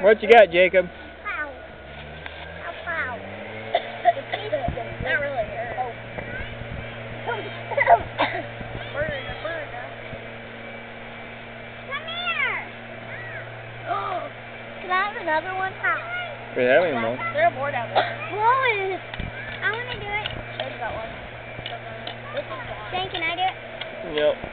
What you got, Jacob? Pow. Pow, pow. Not really. Oh. Burn, burn. Come here. Oh, Can I have another one? We're having one. They're bored out there. Boy, I want to do it. There's that one. This can I do it? Yep.